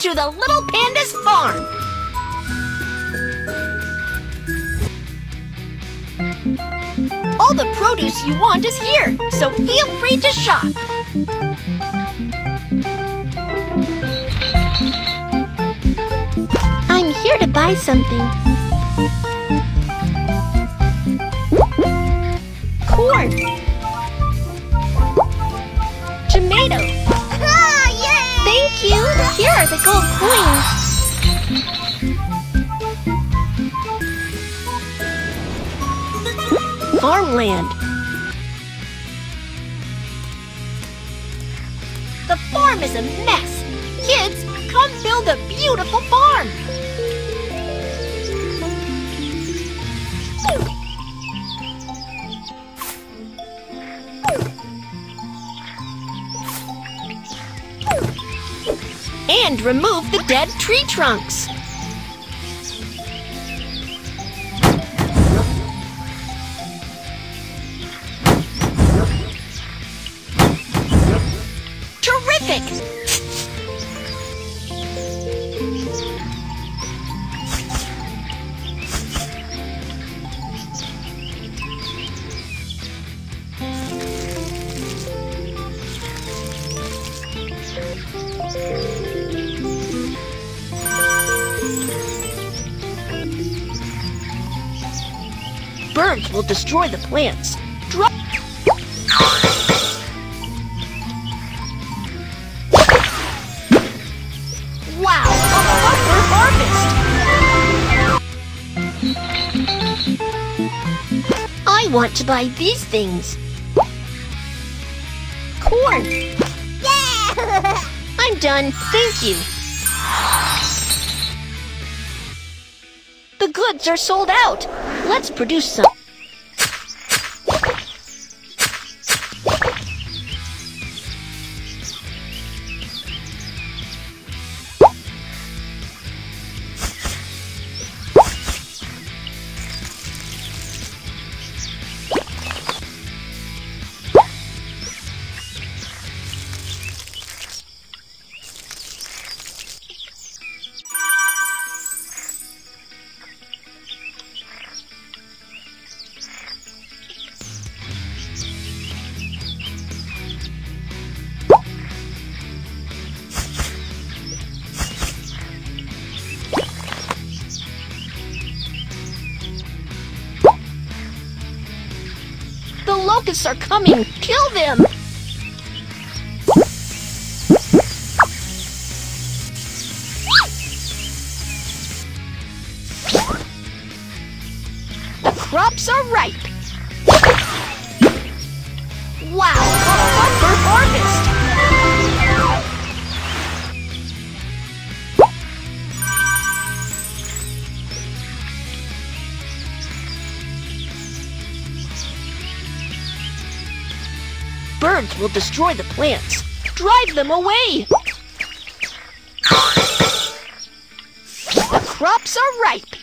to the Little Panda's farm. All the produce you want is here, so feel free to shop. I'm here to buy something. Corn. Tomato. Here are the gold coins. Farmland. The farm is a mess. Kids, come build a beautiful farm. And remove the dead tree trunks. Birds will destroy the plants. Drop. Wow, a bumper harvest! I want to buy these things. Corn. Yeah! I'm done. Thank you. The goods are sold out. Let's produce some. Locusts are coming. Kill them. The crops are ripe. Wow, a bumper harvest. Will destroy the plants. Drive them away. The crops are ripe.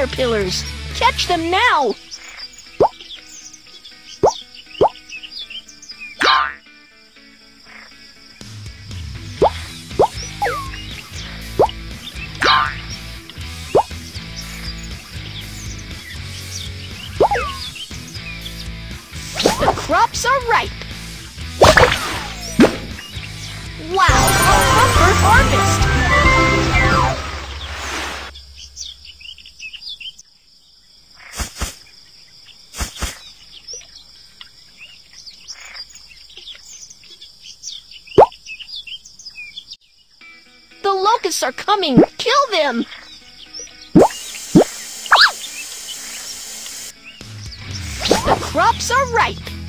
Caterpillars, catch them now. The crops are ripe. Wow, a proper harvest! The locusts are coming! Kill them! The crops are ripe!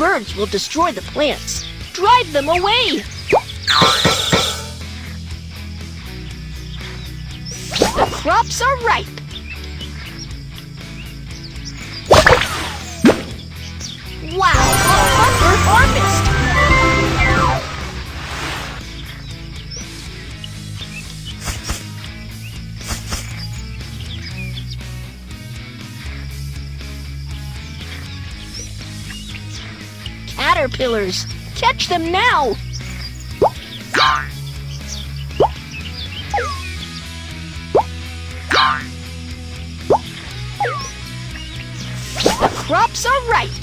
Birds will destroy the plants. Drive them away! The crops are ripe. Caterpillars! Catch them now! The crops are ripe!